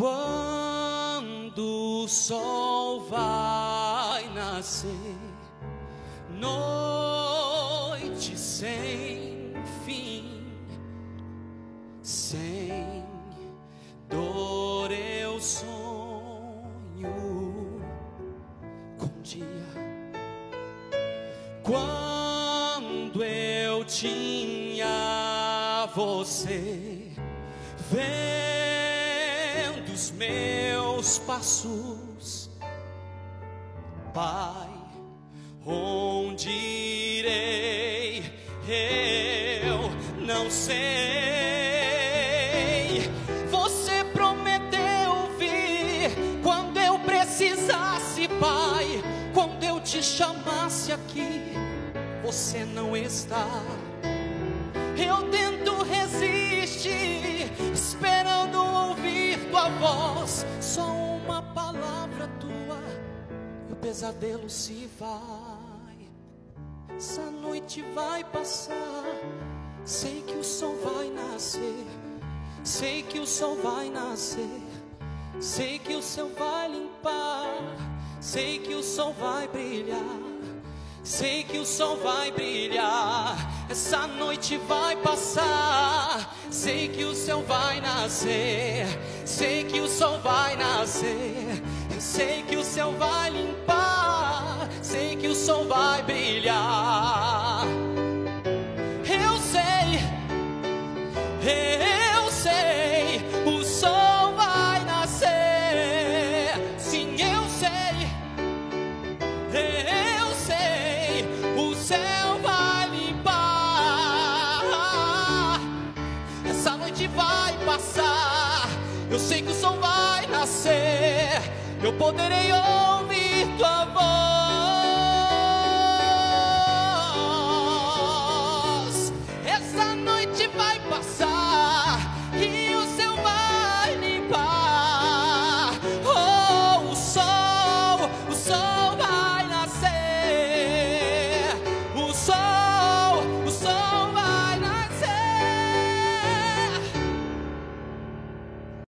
Quando o sol vai nascer, noite sem fim, sem dor eu sonho com dia. Quando eu tinha você, vendo os meus passos, Pai, onde irei? Eu não sei. Você prometeu vir quando eu precisasse, Pai. Quando eu te chamasse aqui, você não está. Eu voz. Só uma palavra tua e o pesadelo se vai. Essa noite vai passar. Sei que o sol vai nascer. Sei que o sol vai nascer. Sei que o céu vai limpar. Sei que o sol vai brilhar. Sei que o sol vai brilhar, essa noite vai passar. Sei que o céu vai nascer, sei que o sol vai nascer. Sei que o céu vai limpar, sei que o sol vai brilhar. Eu sei, eu sei, o sol vai nascer. Sim, eu sei. Eu sei, o céu vai limpar. Essa noite vai passar. Eu sei que o som vai nascer, eu poderei ouvir tua voz. Essa noite vai passar.